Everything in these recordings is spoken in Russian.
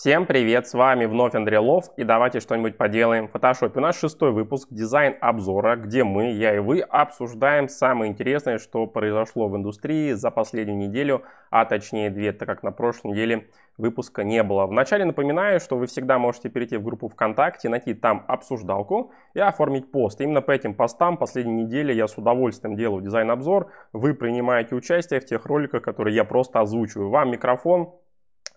Всем привет, с вами вновь Андрей Лов и давайте что-нибудь поделаем в Photoshop. У нас шестой выпуск дизайн обзора, где мы, я и вы, обсуждаем самое интересное, что произошло в индустрии за последнюю неделю, а точнее две, так как на прошлой неделе выпуска не было. Вначале напоминаю, что вы всегда можете перейти в группу ВКонтакте, найти там обсуждалку и оформить пост. Именно по этим постам последней недели я с удовольствием делаю дизайн-обзор. Вы принимаете участие в тех роликах, которые я просто озвучиваю. Вам микрофон,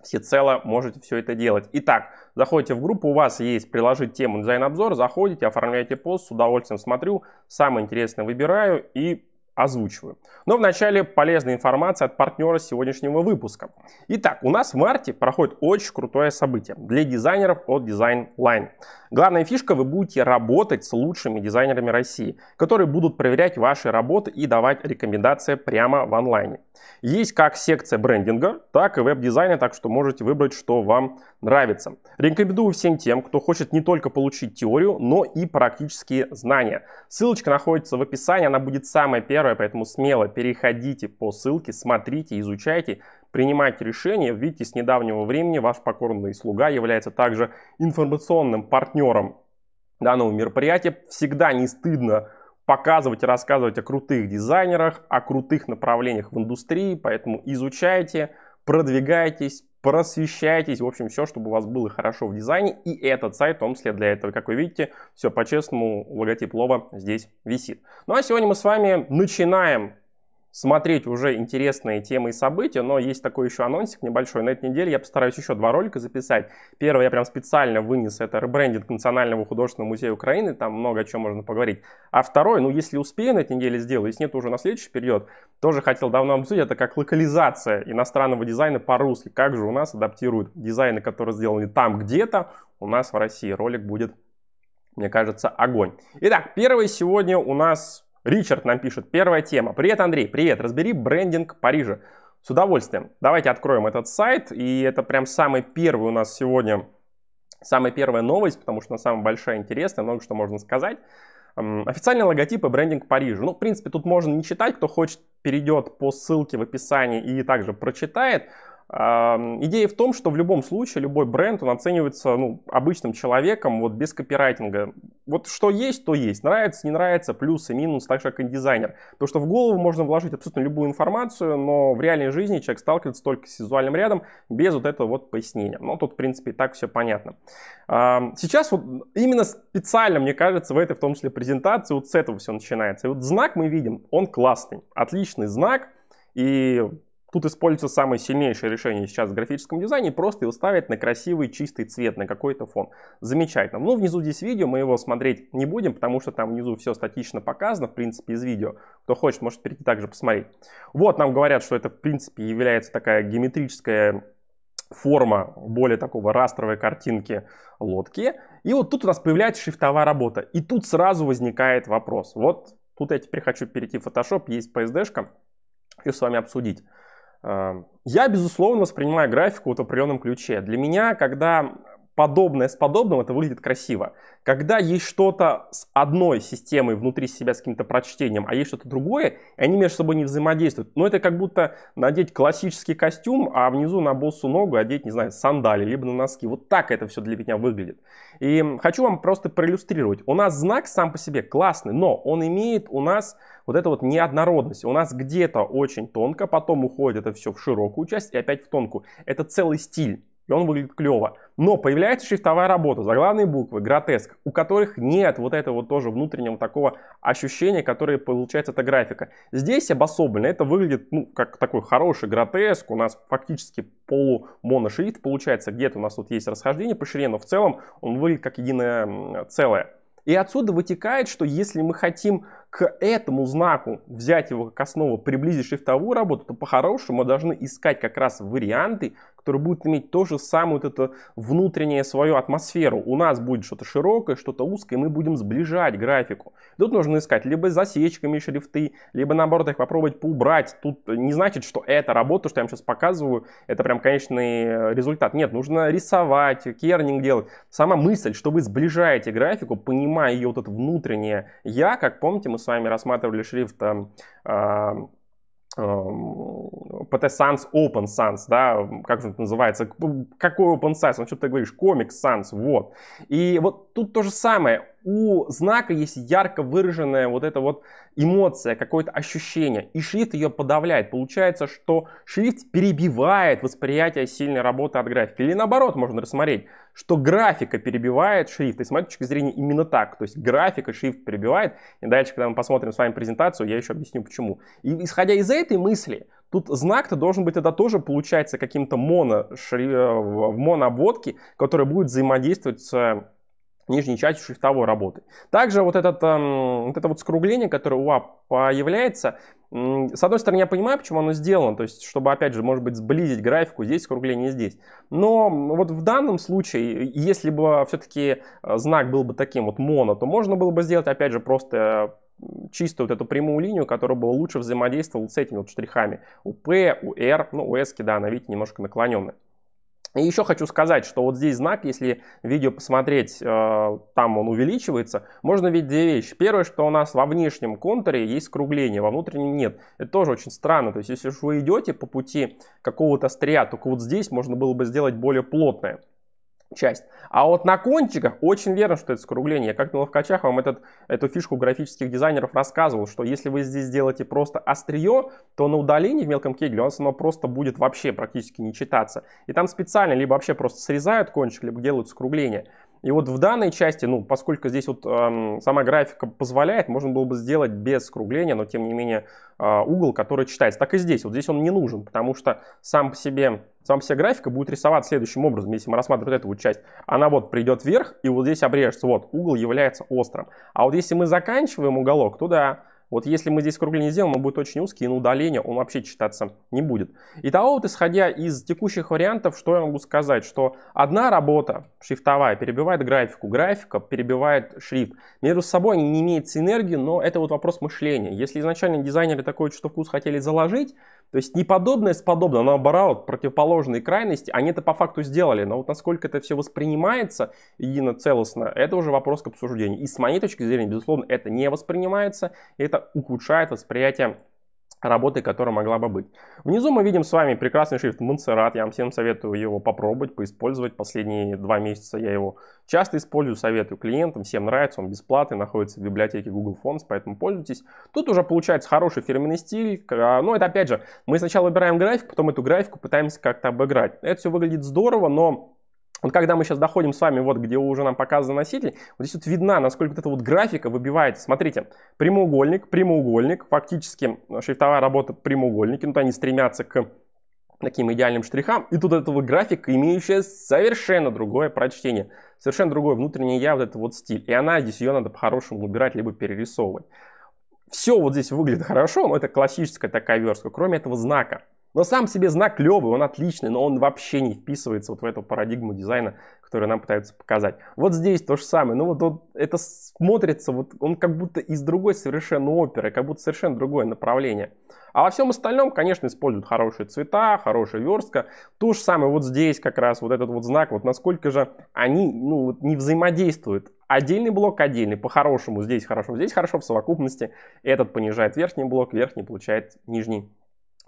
всецело можете все это делать. Итак, заходите в группу, у вас есть приложить тему дизайн-обзор, заходите, оформляете пост, с удовольствием смотрю, самое интересное выбираю и озвучиваю. Но вначале полезная информация от партнера сегодняшнего выпуска. Итак, у нас в марте проходит очень крутое событие для дизайнеров от Design Line. Главная фишка, вы будете работать с лучшими дизайнерами России, которые будут проверять ваши работы и давать рекомендации прямо в онлайне. Есть как секция брендинга, так и веб-дизайна, так что можете выбрать, что вам нравится. Рекомендую всем тем, кто хочет не только получить теорию, но и практические знания. Ссылочка находится в описании, она будет самая первая, поэтому смело переходите по ссылке, смотрите, изучайте, принимайте решения. Видите, с недавнего времени ваш покорный слуга является также информационным партнером данного мероприятия. Всегда не стыдно показывать и рассказывать о крутых дизайнерах, о крутых направлениях в индустрии, поэтому изучайте, продвигайтесь, просвещайтесь, в общем, все, чтобы у вас было хорошо в дизайне, и этот сайт, он след для этого. Как вы видите, все по-честному, логотип Лова здесь висит. Ну а сегодня мы с вами начинаем смотреть уже интересные темы и события, но есть такой еще анонсик небольшой. На этой неделе я постараюсь еще два ролика записать. Первый я прям специально вынес, это ребрендинг Национального художественного музея Украины, там много о чем можно поговорить. А второй, ну если успею на этой неделе сделаю, если нет уже на следующий период, тоже хотел давно обсудить, это как локализация иностранного дизайна по-русски. Как же у нас адаптируют дизайны, которые сделаны там где-то, у нас в России. Ролик будет, мне кажется, огонь. Итак, первый сегодня у нас Ричард нам пишет, первая тема. Привет, Андрей, привет, разбери брендинг Парижа. С удовольствием. Давайте откроем этот сайт. И это прям самый первый у нас сегодня, самая первая новость, потому что она самая большая, интересная, много что можно сказать. Официальный логотип и брендинг Парижа. Ну, в принципе, тут можно не читать, кто хочет, перейдет по ссылке в описании и также прочитает. Идея в том, что в любом случае любой бренд, он оценивается ну, обычным человеком вот без копирайтинга. Вот что есть, то есть. Нравится, не нравится, плюсы, минус, так же как и дизайнер. Потому что в голову можно вложить абсолютно любую информацию, но в реальной жизни человек сталкивается только с визуальным рядом без вот этого вот пояснения. Но тут, в принципе, и так все понятно. Сейчас вот именно специально, мне кажется, в этой, в том числе, презентации вот с этого все начинается. И вот знак мы видим, он классный, отличный знак. И Тут используется самое сильнейшее решение сейчас в графическом дизайне, просто его ставить на красивый чистый цвет, на какой-то фон. Замечательно. Ну, внизу здесь видео, мы его смотреть не будем, потому что там внизу все статично показано, в принципе, из видео. Кто хочет, может перейти также посмотреть. Вот нам говорят, что это, в принципе, является такая геометрическая форма более такого растровой картинки лодки. И вот тут у нас появляется шрифтовая работа. И тут сразу возникает вопрос. Вот тут я теперь хочу перейти в Photoshop, есть PSD-шка, хочу с вами обсудить. Эм, я, безусловно, воспринимаю графику вот в определенном ключе. Для меня, когда подобное с подобным, это выглядит красиво. Когда есть что-то с одной системой внутри себя с каким-то прочтением, а есть что-то другое, и они между собой не взаимодействуют. Но это как будто надеть классический костюм, а внизу на боссу ногу одеть, не знаю, сандали, либо на носки. Вот так это все для меня выглядит. И хочу вам просто проиллюстрировать. У нас знак сам по себе классный, но он имеет у нас вот эту вот неоднородность. У нас где-то очень тонко, потом уходит это все в широкую часть и опять в тонкую. Это целый стиль и он выглядит клево. Но появляется шрифтовая работа, заглавные буквы, гротеск, у которых нет вот этого вот тоже внутреннего такого ощущения, которое получается эта графика. Здесь обособленно это выглядит ну, как такой хороший гротеск, у нас фактически полумоношрифт получается, где-то у нас тут есть расхождение по ширине, но в целом он выглядит как единое целое. И отсюда вытекает, что если мы хотим к этому знаку взять его как основу, приблизить шрифтовую работу, то по-хорошему мы должны искать как раз варианты, которые будут иметь то же самое вот это внутреннее свою атмосферу. У нас будет что-то широкое, что-то узкое, и мы будем сближать графику. Тут нужно искать либо засечками шрифты, либо наоборот их попробовать поубрать. Тут не значит, что эта работа, что я вам сейчас показываю, это прям конечный результат. Нет, нужно рисовать, кернинг делать. Сама мысль, что вы сближаете графику, понимая ее вот это внутреннее я, как помните, мы с вами рассматривали шрифт э, PT Sans, Open Sans, да, как же это называется, какой Open Sans, ну что ты говоришь, Comic Sans, вот. И вот тут то же самое, у знака есть ярко выраженная вот эта вот эмоция, какое-то ощущение, и шрифт ее подавляет. Получается, что шрифт перебивает восприятие сильной работы от графики. Или наоборот, можно рассмотреть, что графика перебивает шрифт. И с моей точки зрения именно так. То есть графика шрифт перебивает. И дальше, когда мы посмотрим с вами презентацию, я еще объясню почему. И исходя из этой мысли, Тут знак-то должен быть это тоже получается каким-то моно, шри, э, в монообводке, который будет взаимодействовать с нижней частью шрифтовой работы. Также вот, этот, эм, вот это вот скругление, которое у АП появляется, с одной стороны, я понимаю, почему оно сделано, то есть, чтобы, опять же, может быть, сблизить графику здесь, скругление здесь. Но вот в данном случае, если бы все-таки э, знак был бы таким вот моно, то можно было бы сделать, опять же, просто чистую вот эту прямую линию, которая бы лучше взаимодействовала с этими вот штрихами. У P, у R, ну, у S, да, она, видите, немножко наклоненная. И еще хочу сказать, что вот здесь знак, если видео посмотреть, э, там он увеличивается, можно видеть две вещи. Первое, что у нас во внешнем контуре есть скругление, во внутреннем нет. Это тоже очень странно. То есть, если вы идете по пути какого-то острия, только вот здесь можно было бы сделать более плотное часть. А вот на кончиках очень верно, что это скругление. Я как на ловкачах вам этот, эту фишку графических дизайнеров рассказывал, что если вы здесь сделаете просто острие, то на удалении в мелком кегле у нас оно просто будет вообще практически не читаться. И там специально либо вообще просто срезают кончик, либо делают скругление. И вот в данной части, ну, поскольку здесь вот эм, сама графика позволяет, можно было бы сделать без скругления, но тем не менее э, угол, который читается. Так и здесь. Вот здесь он не нужен, потому что сам по себе, сам по себе графика будет рисовать следующим образом, если мы рассматриваем вот эту вот часть. Она вот придет вверх, и вот здесь обрежется. Вот, угол является острым. А вот если мы заканчиваем уголок, то да, вот если мы здесь кругление сделаем, он будет очень узкий, и на удаление он вообще читаться не будет. Итого, вот исходя из текущих вариантов, что я могу сказать? Что одна работа шрифтовая перебивает графику, графика перебивает шрифт. Между собой они не имеют синергии, но это вот вопрос мышления. Если изначально дизайнеры такое чувство вкус хотели заложить, то есть не подобное с подобным, наоборот, противоположные крайности, они это по факту сделали. Но вот насколько это все воспринимается едино целостно, это уже вопрос к обсуждению. И с моей точки зрения, безусловно, это не воспринимается, и это ухудшает восприятие работы, которая могла бы быть. Внизу мы видим с вами прекрасный шрифт Монсеррат. Я вам всем советую его попробовать, поиспользовать. Последние два месяца я его часто использую, советую клиентам. Всем нравится, он бесплатный, находится в библиотеке Google Fonts, поэтому пользуйтесь. Тут уже получается хороший фирменный стиль. Но ну, это опять же, мы сначала выбираем графику, потом эту графику пытаемся как-то обыграть. Это все выглядит здорово, но вот когда мы сейчас доходим с вами, вот где уже нам показан носитель, вот здесь вот видна, насколько вот эта вот графика выбивается. Смотрите, прямоугольник, прямоугольник, фактически шрифтовая работа прямоугольники, ну, то они стремятся к таким идеальным штрихам. И тут этого графика, имеющая совершенно другое прочтение, совершенно другое внутреннее я, вот этот вот стиль. И она здесь ее надо по-хорошему убирать, либо перерисовывать. Все вот здесь выглядит хорошо, но это классическая такая верстка, кроме этого знака. Но сам себе знак клевый, он отличный, но он вообще не вписывается вот в эту парадигму дизайна, которую нам пытаются показать. Вот здесь то же самое. Ну вот, вот это смотрится, вот он как будто из другой совершенно оперы, как будто совершенно другое направление. А во всем остальном, конечно, используют хорошие цвета, хорошая верстка. То же самое вот здесь как раз вот этот вот знак, вот насколько же они ну, вот не взаимодействуют. Отдельный блок отдельный, по-хорошему здесь хорошо, здесь хорошо в совокупности. Этот понижает верхний блок, верхний получает нижний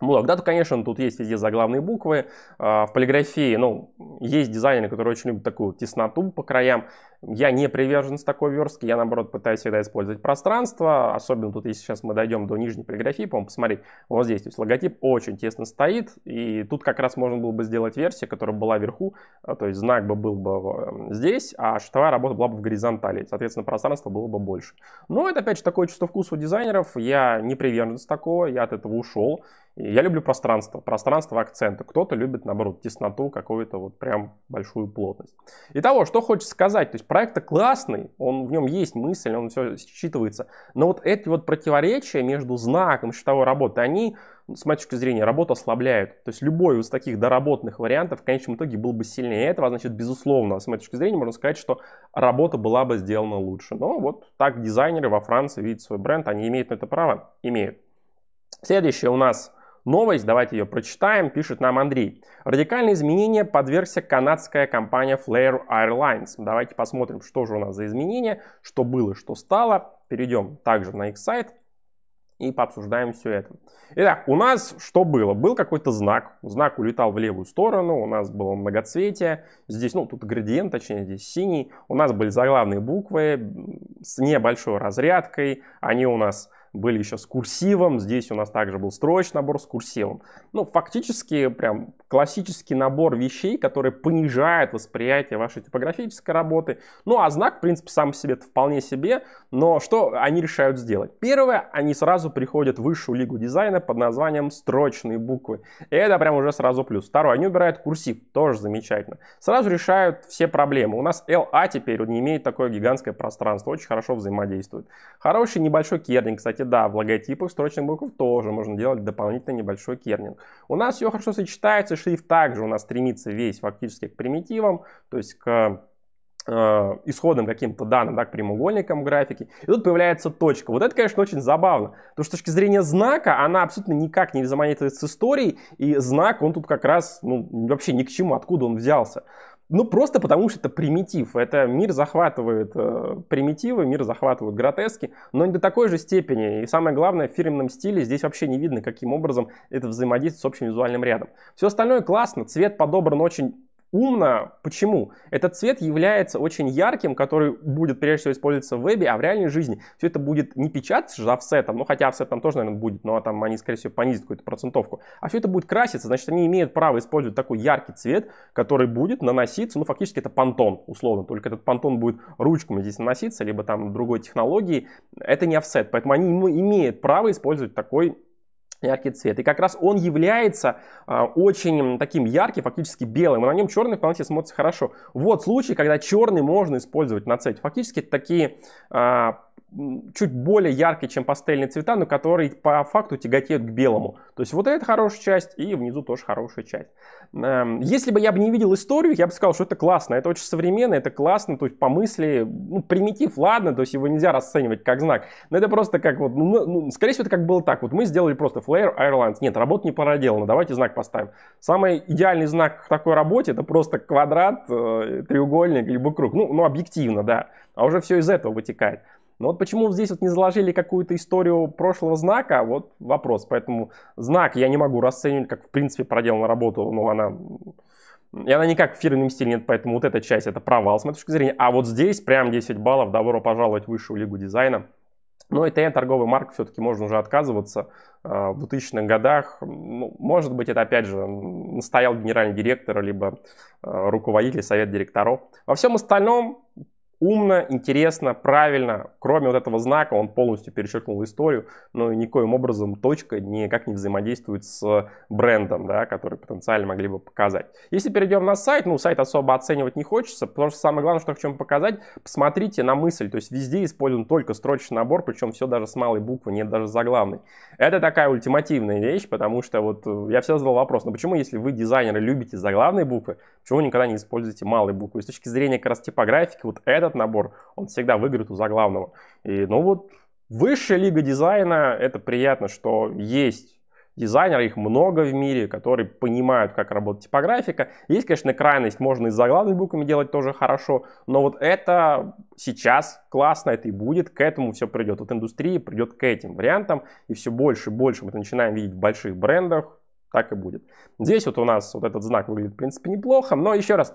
блок. Да, то, конечно, тут есть везде заглавные буквы. А, в полиграфии, ну, есть дизайнеры, которые очень любят такую тесноту по краям. Я не привержен с такой верстки, я, наоборот, пытаюсь всегда использовать пространство. Особенно тут, если сейчас мы дойдем до нижней полиграфии, по-моему, посмотреть, вот здесь, то есть логотип очень тесно стоит. И тут как раз можно было бы сделать версию, которая была вверху, а, то есть знак бы был бы здесь, а шрифтовая работа была бы в горизонтали. Соответственно, пространство было бы больше. Но это, опять же, такое чувство вкуса у дизайнеров. Я не привержен такого, я от этого ушел. Я люблю пространство, пространство акцента. Кто-то любит, наоборот, тесноту, какую-то вот прям большую плотность. Итого, что хочется сказать. То есть проект классный, он, в нем есть мысль, он все считывается. Но вот эти вот противоречия между знаком и счетовой работой, они, с моей точки зрения, работу ослабляют. То есть любой из таких доработанных вариантов в конечном итоге был бы сильнее этого. Значит, безусловно, с моей точки зрения, можно сказать, что работа была бы сделана лучше. Но вот так дизайнеры во Франции видят свой бренд, они имеют на это право? Имеют. Следующее у нас Новость, давайте ее прочитаем, пишет нам Андрей. Радикальные изменения подвергся канадская компания Flair Airlines. Давайте посмотрим, что же у нас за изменения, что было, что стало. Перейдем также на их сайт. и пообсуждаем все это. Итак, у нас что было? Был какой-то знак, знак улетал в левую сторону, у нас было многоцветие, здесь, ну, тут градиент, точнее, здесь синий, у нас были заглавные буквы с небольшой разрядкой, они у нас были еще с курсивом, здесь у нас также был строчный набор с курсивом. Ну, фактически, прям классический набор вещей, который понижает восприятие вашей типографической работы. Ну, а знак, в принципе, сам себе вполне себе, но что они решают сделать? Первое, они сразу приходят в высшую лигу дизайна под названием строчные буквы. И это прям уже сразу плюс. Второе, они убирают курсив, тоже замечательно. Сразу решают все проблемы. У нас LA теперь он не имеет такое гигантское пространство, очень хорошо взаимодействует. Хороший небольшой кернинг, кстати, да, в логотипах строчных букв тоже можно делать дополнительно небольшой кернинг. У нас все хорошо сочетается, шрифт также у нас стремится весь фактически к примитивам, то есть к э, исходным каким-то данным, да, к прямоугольникам графики. И тут появляется точка. Вот это, конечно, очень забавно. Потому что с точки зрения знака она абсолютно никак не взаимодействует с историей. И знак, он тут как раз ну, вообще ни к чему, откуда он взялся. Ну, просто потому что это примитив. Это мир захватывает э, примитивы, мир захватывает гротески, но не до такой же степени. И самое главное, в фирменном стиле здесь вообще не видно, каким образом это взаимодействует с общим визуальным рядом. Все остальное классно, цвет подобран очень умно. Почему? Этот цвет является очень ярким, который будет прежде всего использоваться в вебе, а в реальной жизни все это будет не печататься же офсетом, ну хотя офсет там тоже, наверное, будет, но там они, скорее всего, понизят какую-то процентовку, а все это будет краситься, значит, они имеют право использовать такой яркий цвет, который будет наноситься, ну фактически это понтон, условно, только этот понтон будет ручками здесь наноситься, либо там другой технологии, это не офсет, поэтому они имеют право использовать такой яркий цвет. И как раз он является а, очень таким ярким, фактически белым. И на нем черный вполне смотрится хорошо. Вот случай, когда черный можно использовать на цвете. Фактически такие а, чуть более яркие, чем пастельные цвета, но которые по факту тяготеют к белому. То есть вот это хорошая часть и внизу тоже хорошая часть. Эм, если бы я бы не видел историю, я бы сказал, что это классно, это очень современно, это классно, то есть по мысли, ну, примитив, ладно, то есть его нельзя расценивать как знак, но это просто как вот, ну, ну, скорее всего, это как было так, вот мы сделали просто Flare Airlines, нет, работа не проделана, давайте знак поставим. Самый идеальный знак в такой работе, это просто квадрат, э, треугольник, либо круг, ну, ну, объективно, да, а уже все из этого вытекает. Но вот почему здесь вот не заложили какую-то историю прошлого знака, вот вопрос. Поэтому знак я не могу расценивать как в принципе проделанную работу, но она... И она никак в фирменном стиле нет, поэтому вот эта часть это провал с моей точки зрения. А вот здесь прям 10 баллов, добро пожаловать в высшую лигу дизайна. Но это торговый марк все-таки можно уже отказываться. А, в 2000-х годах, ну, может быть, это опять же настоял генеральный директор, либо а, руководитель, совет директоров. Во всем остальном умно, интересно, правильно. Кроме вот этого знака, он полностью перечеркнул историю, но никоим образом точка никак не взаимодействует с брендом, да, который потенциально могли бы показать. Если перейдем на сайт, ну, сайт особо оценивать не хочется, потому что самое главное, что хочу вам показать, посмотрите на мысль, то есть везде использован только строчный набор, причем все даже с малой буквы, нет даже заглавной. Это такая ультимативная вещь, потому что вот э, я все задал вопрос, ну почему, если вы дизайнеры любите заглавные буквы, почему никогда не используете малые буквы? И с точки зрения как раз типографики, вот этот набор, он всегда выиграет у заглавного. И, ну вот, высшая лига дизайна, это приятно, что есть дизайнеры, их много в мире, которые понимают, как работает типографика. Есть, конечно, крайность, можно и с заглавными буквами делать тоже хорошо, но вот это сейчас классно, это и будет, к этому все придет. Вот индустрия придет к этим вариантам, и все больше и больше мы это начинаем видеть в больших брендах, так и будет. Здесь вот у нас вот этот знак выглядит, в принципе, неплохо, но еще раз,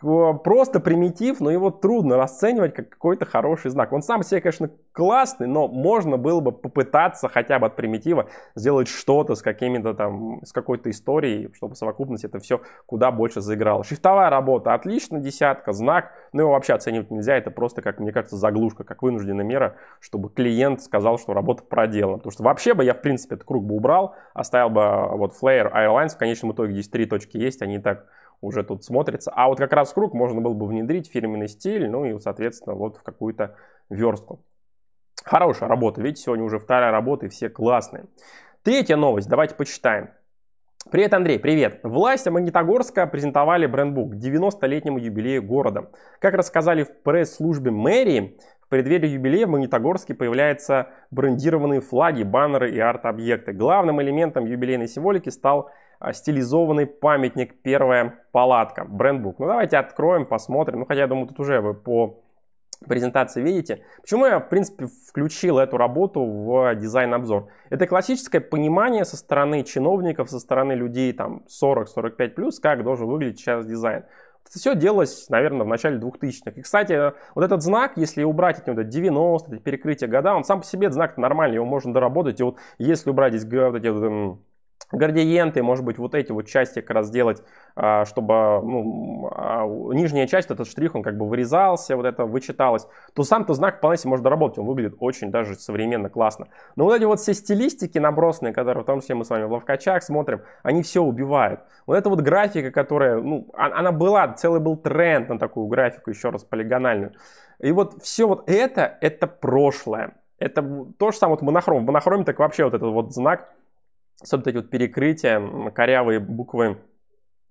просто примитив, но его трудно расценивать как какой-то хороший знак. Он сам себе, конечно, классный, но можно было бы попытаться хотя бы от примитива сделать что-то с какими-то там, с какой-то историей, чтобы в совокупности это все куда больше заиграло. Шрифтовая работа отлично, десятка, знак, но его вообще оценивать нельзя, это просто, как мне кажется, заглушка, как вынужденная мера, чтобы клиент сказал, что работа проделана. Потому что вообще бы я, в принципе, этот круг бы убрал, оставил бы вот Flare Airlines, в конечном итоге здесь три точки есть, они так уже тут смотрится. А вот как раз круг можно было бы внедрить фирменный стиль, ну и, соответственно, вот в какую-то верстку. Хорошая работа. Видите, сегодня уже вторая работа, и все классные. Третья новость. Давайте почитаем. Привет, Андрей, привет. Власти Магнитогорска презентовали брендбук к 90-летнему юбилею города. Как рассказали в пресс-службе мэрии, в преддверии юбилея в Магнитогорске появляются брендированные флаги, баннеры и арт-объекты. Главным элементом юбилейной символики стал стилизованный памятник «Первая палатка», брендбук. Ну давайте откроем, посмотрим. Ну хотя я думаю, тут уже вы по презентации видите. Почему я, в принципе, включил эту работу в дизайн-обзор? Это классическое понимание со стороны чиновников, со стороны людей там 40-45+, как должен выглядеть сейчас дизайн. Это все делалось, наверное, в начале 2000-х. И, кстати, вот этот знак, если убрать эти вот 90-е, перекрытие года, он сам по себе знак нормальный, его можно доработать. И вот если убрать здесь вот эти вот градиенты, может быть, вот эти вот части как раз сделать, а, чтобы ну, а, нижняя часть, этот штрих, он как бы вырезался, вот это вычиталось, то сам-то знак вполне себе может доработать, он выглядит очень даже современно, классно. Но вот эти вот все стилистики набросанные, которые в том числе мы с вами в ловкачах смотрим, они все убивают. Вот эта вот графика, которая, ну, а, она была, целый был тренд на такую графику, еще раз, полигональную. И вот все вот это, это прошлое. Это то же самое вот монохром. В монохроме так вообще вот этот вот знак, особенно эти вот перекрытия, корявые буквы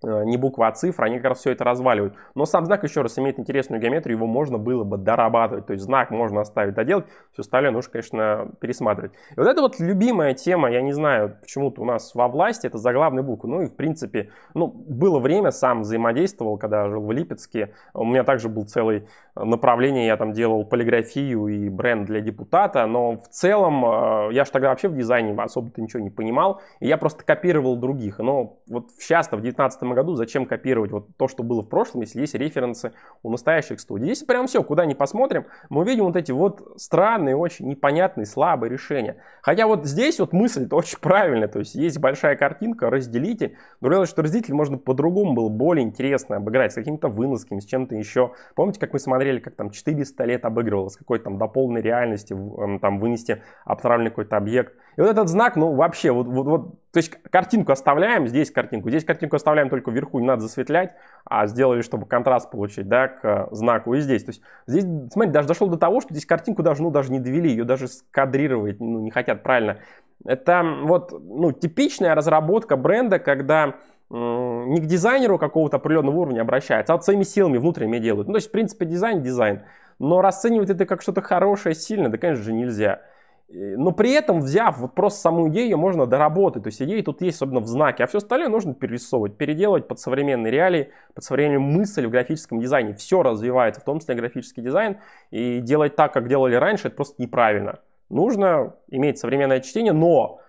не буква, а цифра, они как раз все это разваливают. Но сам знак, еще раз, имеет интересную геометрию, его можно было бы дорабатывать. То есть знак можно оставить, доделать, все остальное нужно, конечно, пересматривать. И вот это вот любимая тема, я не знаю, почему-то у нас во власти, это заглавные буквы. Ну и, в принципе, ну, было время, сам взаимодействовал, когда жил в Липецке. У меня также был целый направление, я там делал полиграфию и бренд для депутата, но в целом э, я же тогда вообще в дизайне особо-то ничего не понимал, и я просто копировал других. Но вот часто в 19 году зачем копировать вот то, что было в прошлом, если есть референсы у настоящих студий. Здесь прям все, куда ни посмотрим, мы видим вот эти вот странные, очень непонятные, слабые решения. Хотя вот здесь вот мысль-то очень правильная, то есть есть большая картинка, разделитель, другое что разделитель можно по-другому было более интересно обыграть, с какими-то выносками, с чем-то еще. Помните, как мы смотрели, как там 400 лет обыгрывалось, какой-то там до реальности эм, там вынести абстрактный какой-то объект. И вот этот знак, ну вообще, вот, вот, вот то есть картинку оставляем, здесь картинку, здесь картинку оставляем только вверху, не надо засветлять, а сделали, чтобы контраст получить, да, к знаку и здесь. То есть здесь, смотрите, даже дошло до того, что здесь картинку даже, ну, даже не довели, ее даже скадрировать, ну, не хотят правильно. Это вот, ну, типичная разработка бренда, когда не к дизайнеру какого-то определенного уровня обращается, а своими силами внутренними делают. Ну, то есть, в принципе, дизайн, дизайн. Но расценивать это как что-то хорошее, сильное, да, конечно же, нельзя. Но при этом, взяв вот просто саму идею, можно доработать. То есть идеи тут есть, особенно в знаке. А все остальное нужно перерисовывать, переделывать под современные реалии, под современную мысль в графическом дизайне. Все развивается, в том числе графический дизайн. И делать так, как делали раньше, это просто неправильно. Нужно иметь современное чтение, но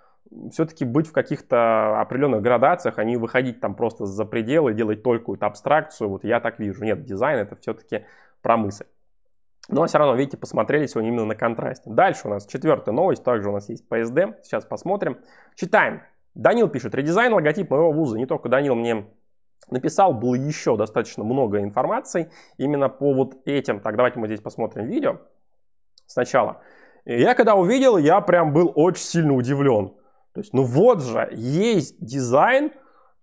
все-таки быть в каких-то определенных градациях, а не выходить там просто за пределы, делать только какую-то абстракцию. Вот я так вижу. Нет, дизайн это все-таки про мысль. Но все равно, видите, посмотрели сегодня именно на контрасте. Дальше у нас четвертая новость, также у нас есть PSD, сейчас посмотрим. Читаем. Данил пишет, редизайн логотип моего вуза. Не только Данил мне написал, было еще достаточно много информации именно по вот этим. Так, давайте мы здесь посмотрим видео сначала. Я когда увидел, я прям был очень сильно удивлен. То есть, ну вот же, есть дизайн,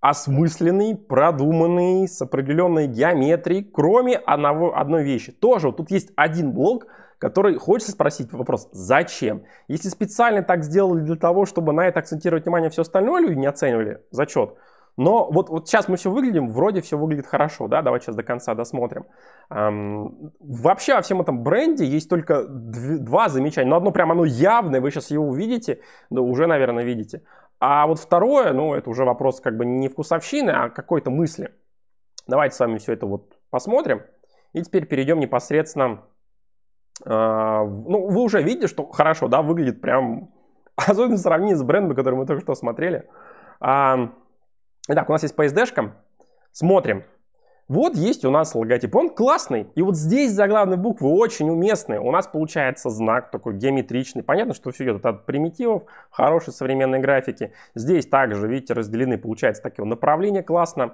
осмысленный, продуманный, с определенной геометрией, кроме одного, одной вещи. Тоже вот тут есть один блок, который хочется спросить вопрос, зачем? Если специально так сделали для того, чтобы на это акцентировать внимание, все остальное люди не оценивали зачет. Но вот, вот сейчас мы все выглядим, вроде все выглядит хорошо, да, давайте сейчас до конца досмотрим. Эм, вообще во всем этом бренде есть только дв- два замечания, но одно прямо оно явное, вы сейчас его увидите, да уже, наверное, видите. А вот второе, ну, это уже вопрос как бы не вкусовщины, а какой-то мысли. Давайте с вами все это вот посмотрим. И теперь перейдем непосредственно... Э, ну, вы уже видите, что хорошо, да, выглядит прям... Особенно в сравнении с брендом, который мы только что смотрели. А, итак, у нас есть PSD-шка. Смотрим. Вот есть у нас логотип, он классный. И вот здесь заглавные буквы очень уместные. У нас получается знак такой геометричный. Понятно, что все идет от примитивов, хорошей современной графики. Здесь также, видите, разделены, получается, такие направления классно.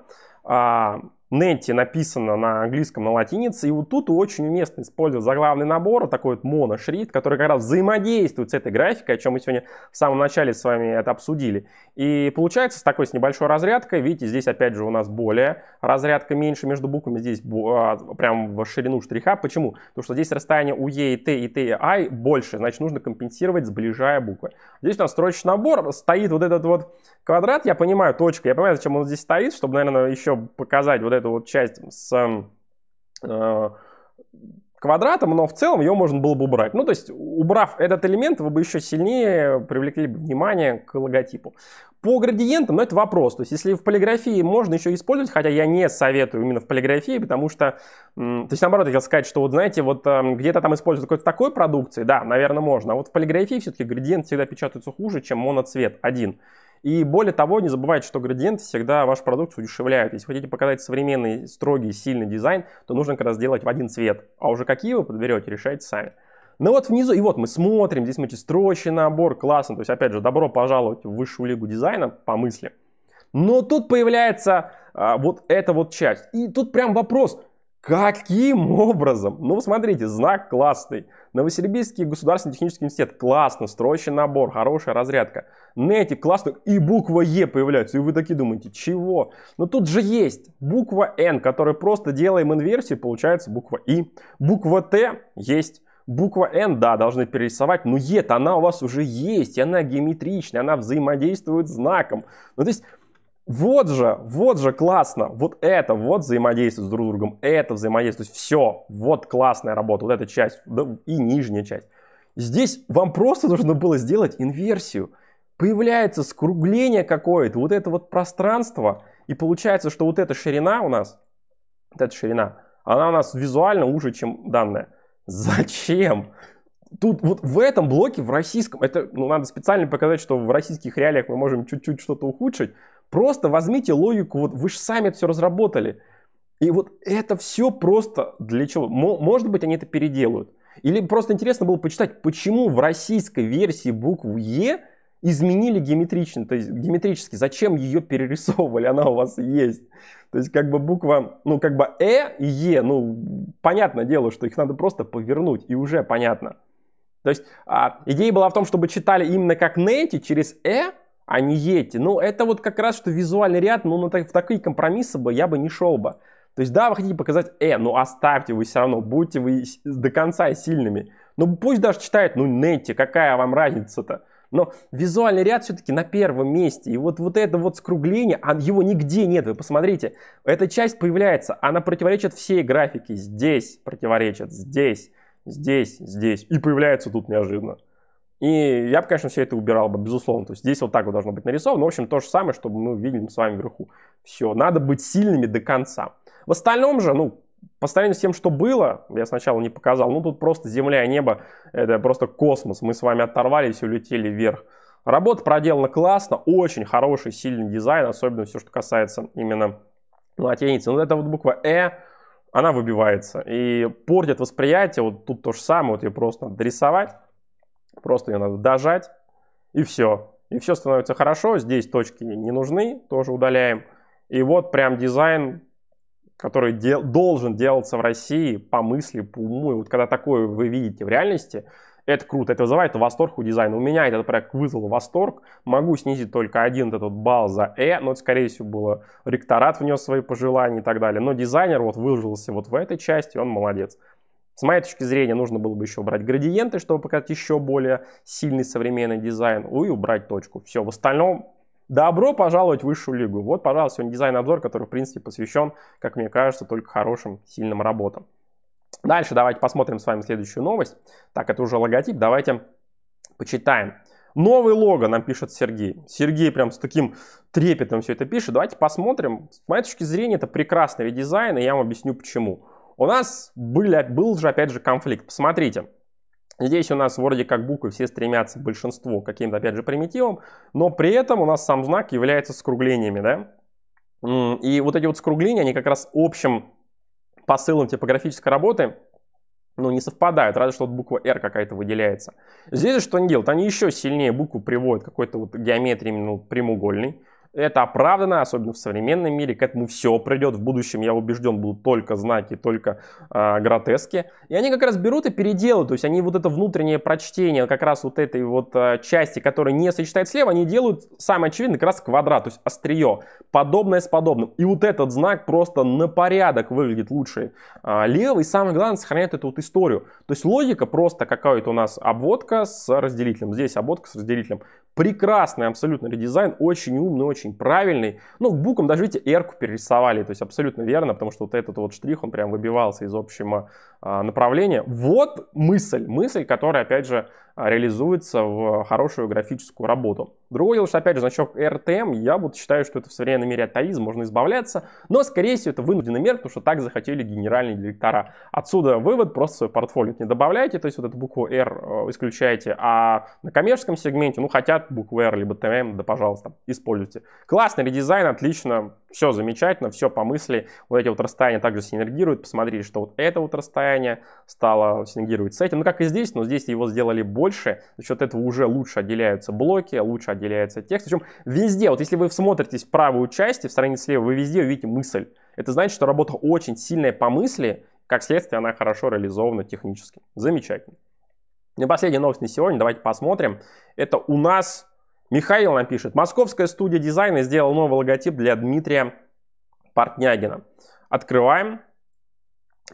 А, Нетти написано на английском, на латинице, и вот тут очень уместно использовать заглавный набор, такой вот моношрифт, который как раз взаимодействует с этой графикой, о чем мы сегодня в самом начале с вами это обсудили. И получается с такой, с небольшой разрядкой, видите, здесь опять же у нас более разрядка меньше между буквами, здесь а, прям в ширину штриха. Почему? Потому что здесь расстояние у Е и Т и Т и I больше, значит нужно компенсировать, сближая буквы. Здесь у нас строчный набор, стоит вот этот вот квадрат, я понимаю, точка, я понимаю, зачем он здесь стоит, чтобы, наверное, еще показать вот эту вот часть с э, квадратом, но в целом ее можно было бы убрать. Ну, то есть, убрав этот элемент, вы бы еще сильнее привлекли бы внимание к логотипу. По градиентам, ну, это вопрос. То есть, если в полиграфии можно еще использовать, хотя я не советую именно в полиграфии, потому что, то есть, наоборот, я хотел сказать, что вот, знаете, вот эм, где-то там используют какой-то такой продукции, да, наверное, можно. А вот в полиграфии все-таки градиент всегда печатается хуже, чем моноцвет один. И более того, не забывайте, что градиент всегда вашу продукцию удешевляют. Если хотите показать современный, строгий, сильный дизайн, то нужно как раз сделать в один цвет. А уже какие вы подберете, решайте сами. Ну вот внизу, и вот мы смотрим, здесь смотрите, строчный набор, классно. То есть, опять же, добро пожаловать в высшую лигу дизайна по мысли. Но тут появляется а, вот эта вот часть. И тут прям вопрос, Каким образом? Ну, смотрите, знак классный. Новосибирский государственный технический университет. Классно, строящий набор, хорошая разрядка. Нети классно. И буква Е появляется. И вы такие думаете, чего? Но тут же есть буква Н, которая просто делаем инверсию, получается буква И. Буква Т есть. Буква N, да, должны перерисовать, но Е-то она у вас уже есть, и она геометричная, она взаимодействует знаком. Ну, то есть вот же, вот же классно, вот это, вот взаимодействие с друг другом, это взаимодействие, все, вот классная работа, вот эта часть да, и нижняя часть. Здесь вам просто нужно было сделать инверсию. Появляется скругление какое-то, вот это вот пространство, и получается, что вот эта ширина у нас, вот эта ширина, она у нас визуально уже, чем данная. Зачем? Тут вот в этом блоке, в российском, это ну, надо специально показать, что в российских реалиях мы можем чуть-чуть что-то ухудшить. Просто возьмите логику, вот вы же сами это все разработали. И вот это все просто для чего? Может быть, они это переделают. Или просто интересно было почитать, почему в российской версии букву Е изменили геометрично, то есть геометрически, зачем ее перерисовывали, она у вас есть. То есть как бы буква, ну как бы Э и Е, ну понятное дело, что их надо просто повернуть, и уже понятно. То есть а, идея была в том, чтобы читали именно как нети через Э, а не Ети. Ну это вот как раз, что визуальный ряд, ну, так, в такие компромиссы бы я бы не шел бы. То есть да, вы хотите показать Э, но оставьте вы все равно, будьте вы до конца сильными. Ну пусть даже читает, ну нети, какая вам разница-то. Но визуальный ряд все-таки на первом месте. И вот, вот это вот скругление, а его нигде нет. Вы посмотрите, эта часть появляется, она противоречит всей графике. Здесь противоречит, здесь, здесь, здесь. И появляется тут неожиданно. И я бы, конечно, все это убирал бы, безусловно. То есть здесь вот так вот должно быть нарисовано. В общем, то же самое, чтобы мы видели с вами вверху. Все, надо быть сильными до конца. В остальном же, ну, по сравнению с тем, что было, я сначала не показал, ну тут просто земля и небо, это просто космос. Мы с вами оторвались и улетели вверх. Работа проделана классно, очень хороший, сильный дизайн, особенно все, что касается именно латиницы. Ну, это вот буква «э», она выбивается и портит восприятие. Вот тут то же самое, вот ее просто надо дорисовать, просто ее надо дожать, и все. И все становится хорошо, здесь точки не нужны, тоже удаляем. И вот прям дизайн который дел, должен делаться в России по мысли, по уму. И вот когда такое вы видите в реальности, это круто, это вызывает восторг у дизайна. У меня этот проект вызвал восторг. Могу снизить только один этот балл за «э», но это, скорее всего, было ректорат внес свои пожелания и так далее. Но дизайнер вот выложился вот в этой части, он молодец. С моей точки зрения, нужно было бы еще убрать градиенты, чтобы показать еще более сильный современный дизайн, и убрать точку. Все, в остальном Добро пожаловать в высшую лигу. Вот, пожалуйста, сегодня дизайн-обзор, который, в принципе, посвящен, как мне кажется, только хорошим, сильным работам. Дальше давайте посмотрим с вами следующую новость. Так, это уже логотип. Давайте почитаем. Новый лого нам пишет Сергей. Сергей прям с таким трепетом все это пишет. Давайте посмотрим. С моей точки зрения, это прекрасный редизайн, и я вам объясню почему. У нас были, был же, опять же, конфликт. Посмотрите. Здесь у нас вроде как буквы все стремятся большинство к каким-то, опять же, примитивам, но при этом у нас сам знак является скруглениями, да? И вот эти вот скругления, они как раз общим посылом типографической работы ну, не совпадают, разве что вот буква R какая-то выделяется. Здесь что они делают? Они еще сильнее букву приводят какой-то вот геометрии именно прямоугольной. Это оправдано, особенно в современном мире. К этому все придет. В будущем, я убежден, будут только знаки, только э, гротески. И они как раз берут и переделывают. То есть они вот это внутреннее прочтение как раз вот этой вот э, части, которая не сочетается слева, они делают, самое очевидное, как раз квадрат, то есть острие. Подобное с подобным. И вот этот знак просто на порядок выглядит лучше э, левый. И самое главное, сохраняет эту вот историю. То есть логика просто какая-то у нас обводка с разделителем. Здесь обводка с разделителем. Прекрасный абсолютно редизайн, очень умный, очень правильный. Ну, к даже, видите, эрку перерисовали, то есть абсолютно верно, потому что вот этот вот штрих, он прям выбивался из общего а, направления. Вот мысль, мысль, которая, опять же, реализуется в хорошую графическую работу. Другое дело, что опять же значок RTM, я вот считаю, что это в современном мире атеизм, можно избавляться, но скорее всего это вынужденный мер, потому что так захотели генеральные директора. Отсюда вывод, просто свой портфолио не добавляйте, то есть вот эту букву R э, исключаете, а на коммерческом сегменте, ну хотят букву R либо TM, да пожалуйста, используйте. Классный редизайн, отлично, все замечательно, все по мысли, вот эти вот расстояния также синергируют, посмотрите, что вот это вот расстояние стало синергировать с этим, ну как и здесь, но здесь его сделали больше, за счет этого уже лучше отделяются блоки, лучше отделяется текст. Причем везде, вот если вы смотритесь в правую часть, в странице слева, вы везде увидите мысль. Это значит, что работа очень сильная по мысли, как следствие она хорошо реализована технически. Замечательно. И последняя новость на сегодня, давайте посмотрим. Это у нас Михаил напишет. Московская студия дизайна сделала новый логотип для Дмитрия Портнягина. Открываем.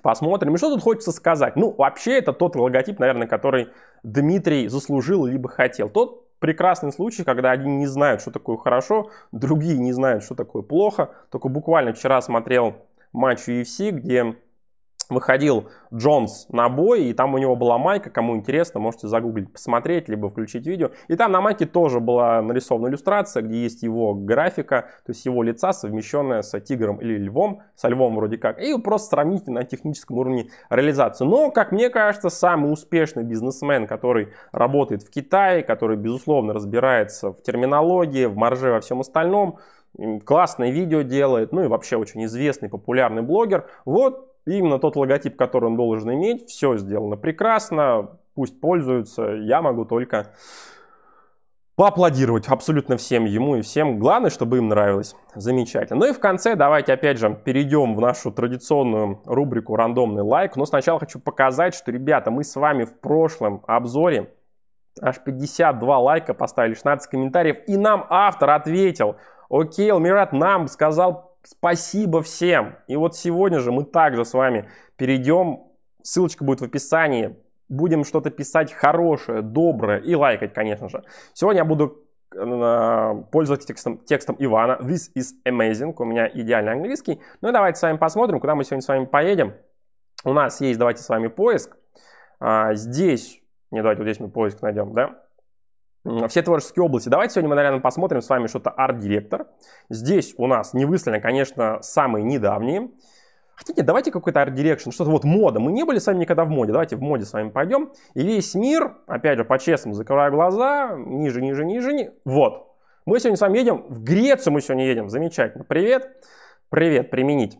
Посмотрим. И что тут хочется сказать? Ну, вообще, это тот логотип, наверное, который Дмитрий заслужил либо хотел. Тот прекрасный случай, когда одни не знают, что такое хорошо, другие не знают, что такое плохо. Только буквально вчера смотрел матч UFC, где выходил Джонс на бой, и там у него была майка, кому интересно, можете загуглить, посмотреть, либо включить видео. И там на майке тоже была нарисована иллюстрация, где есть его графика, то есть его лица, совмещенная с тигром или львом, со львом вроде как, и просто сравните на техническом уровне реализацию. Но, как мне кажется, самый успешный бизнесмен, который работает в Китае, который, безусловно, разбирается в терминологии, в марже, во всем остальном, классное видео делает, ну и вообще очень известный, популярный блогер. Вот именно тот логотип, который он должен иметь, все сделано прекрасно, пусть пользуются, я могу только поаплодировать абсолютно всем ему и всем. Главное, чтобы им нравилось. Замечательно. Ну и в конце давайте опять же перейдем в нашу традиционную рубрику «Рандомный лайк». Но сначала хочу показать, что, ребята, мы с вами в прошлом обзоре аж 52 лайка поставили, 16 комментариев, и нам автор ответил, окей, Алмират нам сказал Спасибо всем. И вот сегодня же мы также с вами перейдем, ссылочка будет в описании, будем что-то писать хорошее, доброе и лайкать, конечно же. Сегодня я буду э, пользоваться текстом, текстом Ивана. This is amazing. У меня идеальный английский. Ну и давайте с вами посмотрим, куда мы сегодня с вами поедем. У нас есть, давайте с вами поиск. А, здесь, не, давайте вот здесь мы поиск найдем, да? Все творческие области. Давайте сегодня мы, наверное, посмотрим с вами что-то art direction. Здесь у нас не выставлены, конечно, самые недавние. Хотя нет, давайте какой-то art direction, что-то вот мода. Мы не были с вами никогда в моде, давайте в моде с вами пойдем. И весь мир, опять же, по-честному, закрывая глаза, ниже, ниже, ниже, ниже. Вот. Мы сегодня с вами едем, в Грецию мы сегодня едем, замечательно. Привет, привет, применить.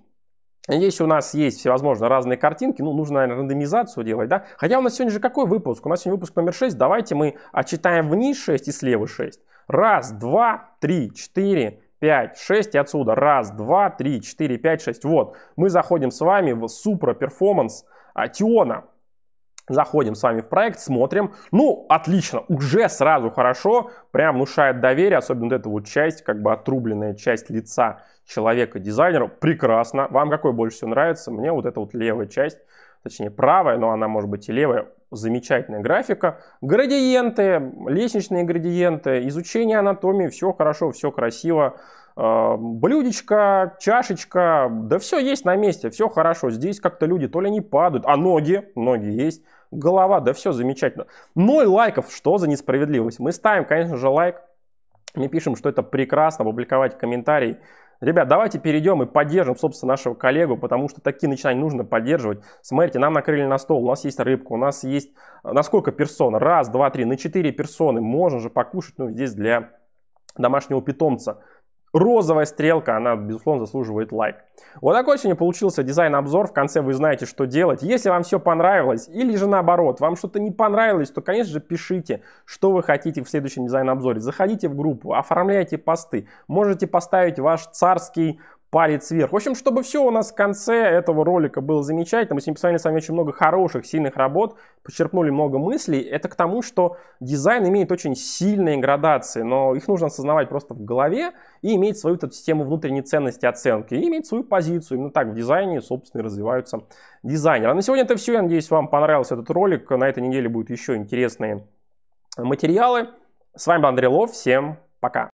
Здесь у нас есть всевозможные разные картинки, ну, нужно, наверное, рандомизацию делать, да? Хотя у нас сегодня же какой выпуск? У нас сегодня выпуск номер 6, давайте мы отчитаем вниз 6 и слева 6. Раз, два, три, четыре, 5, 6 и отсюда. Раз, два, три, четыре, пять, шесть. Вот, мы заходим с вами в Supra Performance Tiona. Заходим с вами в проект, смотрим. Ну, отлично, уже сразу хорошо, прям внушает доверие, особенно вот эта вот часть, как бы отрубленная часть лица человека-дизайнера. Прекрасно. Вам какой больше всего нравится? Мне вот эта вот левая часть, точнее правая, но она может быть и левая. Замечательная графика. Градиенты, лестничные градиенты, изучение анатомии, все хорошо, все красиво. А, блюдечко, чашечка, да все есть на месте, все хорошо. Здесь как-то люди то ли не падают, а ноги, ноги есть, голова, да все замечательно. Ноль лайков, что за несправедливость? Мы ставим, конечно же, лайк, мы пишем, что это прекрасно, публиковать комментарий. Ребят, давайте перейдем и поддержим, собственно, нашего коллегу, потому что такие начинания нужно поддерживать. Смотрите, нам накрыли на стол, у нас есть рыбка, у нас есть... Э, на сколько персон? Раз, два, три, на четыре персоны. Можно же покушать, ну, здесь для домашнего питомца розовая стрелка, она, безусловно, заслуживает лайк. Вот такой сегодня получился дизайн-обзор. В конце вы знаете, что делать. Если вам все понравилось, или же наоборот, вам что-то не понравилось, то, конечно же, пишите, что вы хотите в следующем дизайн-обзоре. Заходите в группу, оформляйте посты. Можете поставить ваш царский палец вверх. В общем, чтобы все у нас в конце этого ролика было замечательно, мы сегодня посмотрели с вами очень много хороших, сильных работ, почерпнули много мыслей. Это к тому, что дизайн имеет очень сильные градации, но их нужно осознавать просто в голове и иметь свою эту систему внутренней ценности оценки, и иметь свою позицию. Именно так в дизайне, собственно, и развиваются дизайнеры. А на сегодня это все. Я надеюсь, вам понравился этот ролик. На этой неделе будут еще интересные материалы. С вами был Андрей Лов. Всем пока.